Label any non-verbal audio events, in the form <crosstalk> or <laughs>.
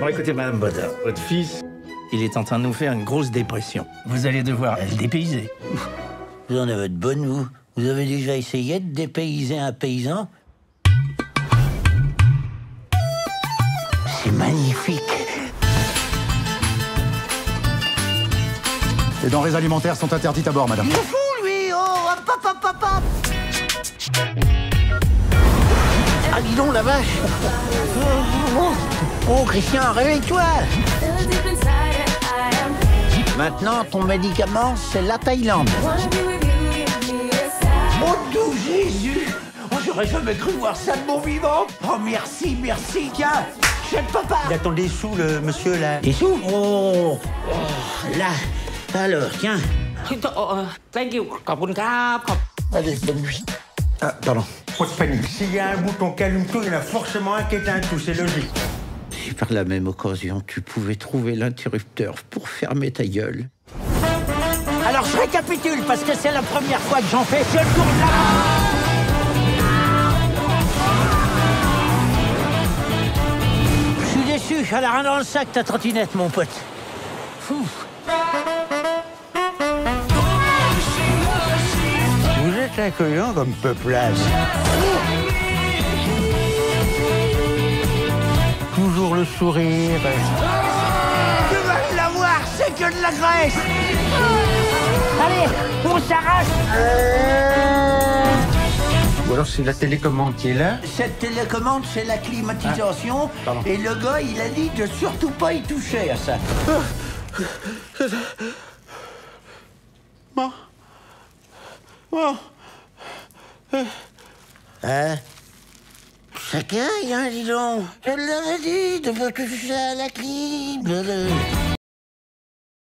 Bon, écoutez, Madame Bodin, votre fils, il est en train de nous faire une grosse dépression. Vous allez devoir le dépayser. Vous en avez de bonnes, vous. Vous avez déjà essayé de dépayser un paysan? C'est magnifique. Les denrées alimentaires sont interdites à bord, madame. Il est fou, lui Oh, hop Ah, dis donc, la vache <laughs> Oh, Christian, réveille-toi Maintenant, ton médicament, c'est la Thaïlande. Oh, mon doux Jésus oh, J'aurais jamais cru voir ça de mon vivant Oh, merci, merci, tiens Chez papa Il attend des sous, le monsieur, là. Des sous oh, oh, là Alors, tiens. Thank you. Allez, bonne nuit. Ah, pardon. Pas de panique. S'il y a un bouton calme-tout, il y en a forcément un qui est un tout, c'est logique. Si par la même occasion, tu pouvais trouver l'interrupteur pour fermer ta gueule. Alors, je récapitule, parce que c'est la première fois que j'en fais. Je tourne là Je suis déçu, elle a rien dans le sac, ta trottinette, mon pote. Fou. Vous êtes accueillant comme peuplage. Sourire. Tu vas l'avoir, c'est que de la graisse Allez, on s'arrache Ou alors c'est la télécommande qui est là. Cette télécommande, c'est la climatisation. pardon. et le gars, il a dit de surtout pas y toucher à ça. Bon. Bon. Hein? Caille, hein, dis donc. Je l'avais dit de pas toucher à la clim.